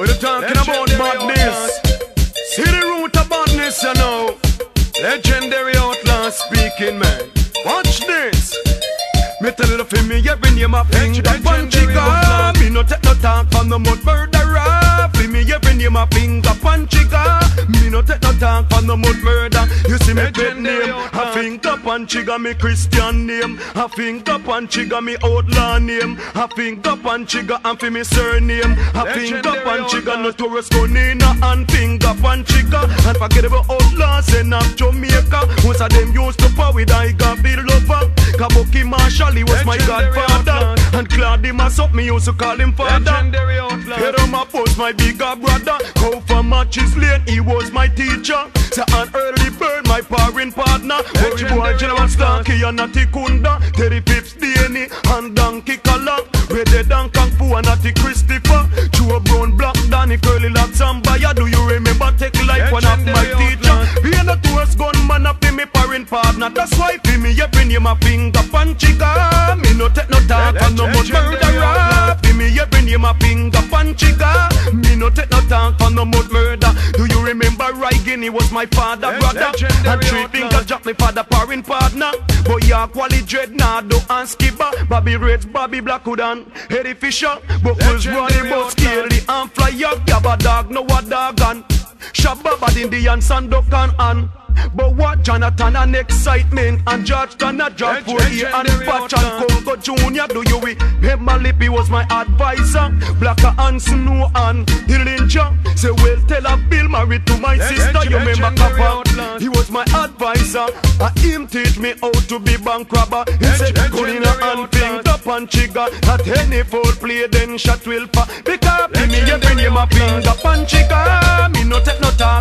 You talking about badness, see the root of badness, you know. Legendary outlaw speaking, man. Watch this. Me tell you for me every name a finger punch chica. Me no take no talk from no mud murderer. For me every name a finger punch chica. Me no take no talk from no mud murder. You see me great name. A finger punch chica me Christian name. A finger punch chica me outlaw name. A finger punch chica and for me surname. A finger punch chica notorious Conina and finger punch chica. Unforgettable outlaws in of Jamaica. Most of them used to power with I got Bill Lover. Bucky Marshall, he was my godfather. And Claudie Massop used to call him father. Legendary outlaw. Head on my post, my bigger brother. Go for matches lane, he was my teacher. So an early bird, my parent partner. Watch boy, General Starkey and Natty Kunda. Terry Pips, DNA, and Donkey Color. Red Dead and Kung Fu and Natty Christopher. Joe Brown, Black Danny, Curly Locks and Baya. Do you remember take life one of my parent partner. That's why fi me every name a finger punch chica. Me no take no talk and no murderer. outlaw. Fi me every name a finger punch chica. Me no take no talk for no much murder. Do you remember Reagan? He was my father, brother. And three fingers drop me father, parent partner. But yeah, quality Dreadnado and Skipper. Bobby Reds, Bobby Blackwood and Eddie Fisher. Buckles, Legendary Ronnie outlaw. Scaly and Flyer. Gabba dog, no a dog and Shabba bad Indian, Sandokan and but what Jonathan and excitement and Georgetown and Job for here and Patch and Congo Junior do you remember Lippy was my advisor. Blacker and Snow and Dillinger Say well tell a Bill married to my sister. You remember Kappa outlaw. He was my advisor. And him teach me how to be bank robber. He said Leg- good in legendary and outlaw. finger punch trigger At any foul play then shot will fa Because me every Legendary name a outlaw. finger punch trigger Me no take no talk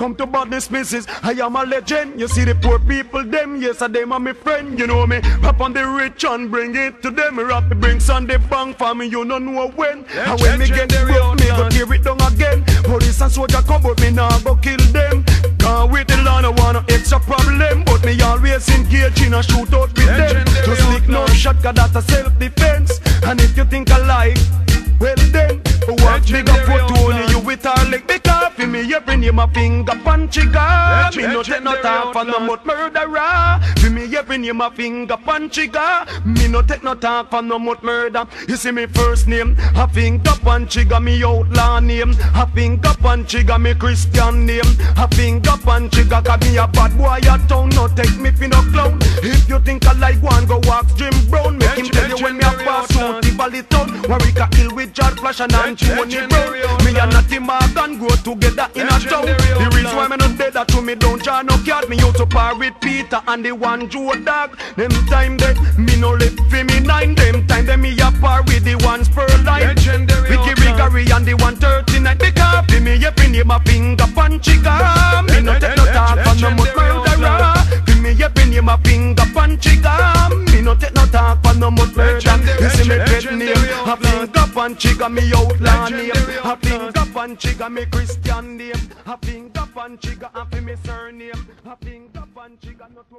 come to badness misses I am a legend. You see the poor people them Yes I them are my friend. You know me. Rap on the rich and bring it to them. I Rap the bring Sunday bank for me You no know when. And when me get broke me go tear it down again. Police and soldier come but me nah go kill them. Can't wait till I no extra problem. But me always engage in a shootout with them. Legendary Just lick no shot cause that's a self-defense. And if you think name a finger punch chica Me. no take no talk for no much murderer. For me, every name a finger punch chica Me. No take no talk for no much murder. You see me first name, a finger punch chica Me outlaw name, a finger punch chica Me Christian name, a finger punch chica Cause me a bad boy a town, no take Legendary out the valley town Warwick a hill with George Flash and Tony Brown. Me and. Natty Morgan grow together in a town. The reason why me not dead that to me don't draw no card. Me used to par with Peter and the one Joe dog. Them time they me no live for me nine. Them time they me a par with the one spur line outlaw. Rigary and the one thirty nine. The car for me every name a finger punch cigar Me no take no talk from no murderer For me every name a finger punch cigar Me no take no talk from no much murder Legendary- You see me pet legendary name a outlaw. finger punch cigar Me outlaw name. Legendary a outlaw. finger punch cigar Me Christian name. Finger punch cigar And for me surname. A finger punch cigar Not to